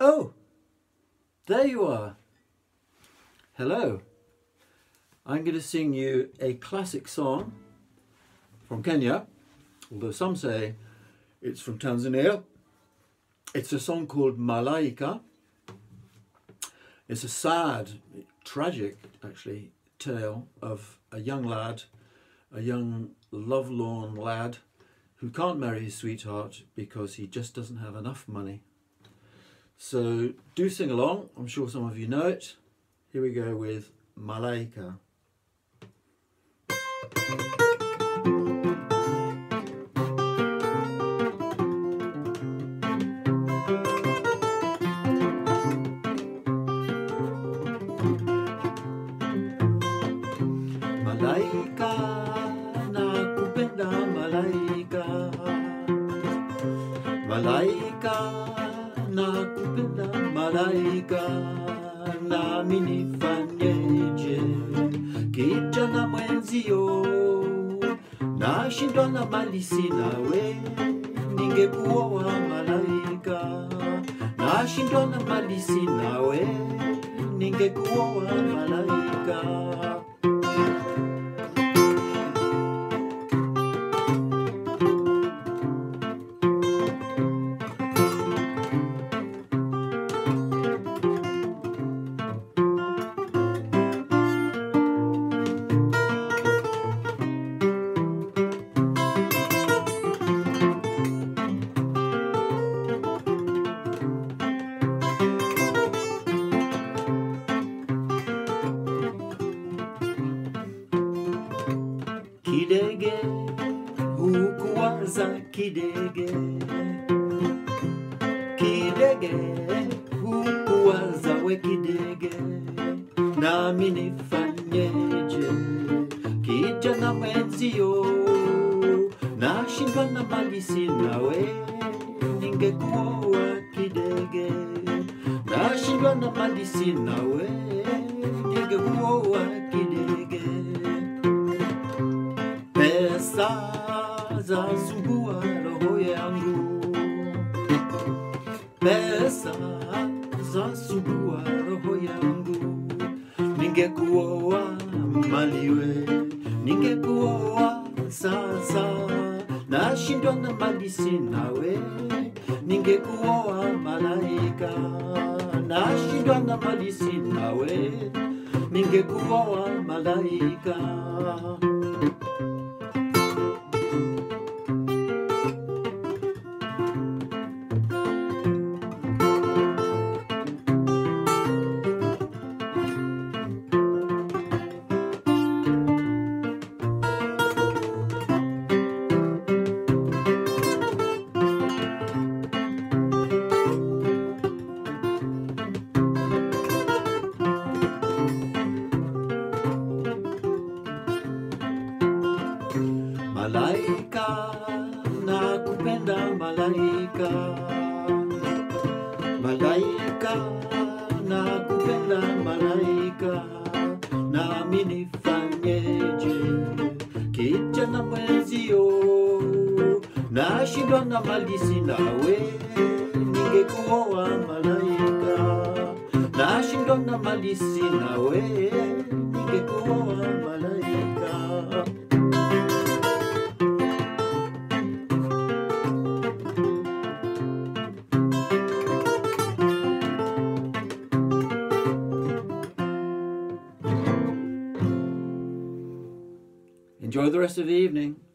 Oh, there you are. Hello. I'm going to sing you a classic song from Kenya, although some say it's from Tanzania. It's a song called Malaika. It's a sad, tragic, actually, tale of a young lad, a young lovelorn lad who can't marry his sweetheart because he just doesn't have enough money. So do sing along. I'm sure some of you know it. Here we go with Malaika. Malaika, nakupenda malaika. Malaika, nakupenda malaika. Nami nifanyeje? Kijana mwenzio, nashindwa na mali sina ningekuoa malaika. Nashindwa na mali sina ningekuoa hukuwaza kidege. Kidege, hukuwaza we kidege. Nami nifanyeje? Kijana mwenzio, nashindwa na mali sina we. Ningekuoa kidege. Nashindwa na mali sina we. Ningekuoa kidege. Pesa zasumbua roho yangu, pesa zasumbua roho yangu. Ningekuoa maliwe, ningekuoa sasa, nashindwa na mali sina. Ningekuoa malaika, nashindwa na mali sina. Ningekuoa. Malaika, malaika. Malaika, nakupenda malaika. Nami nifanyeje? Kijana mwenzio, nashindwa na mali sina we. Ningekuoa malaika, nashindwa na we. Ningekuoa Enjoy the rest of the evening.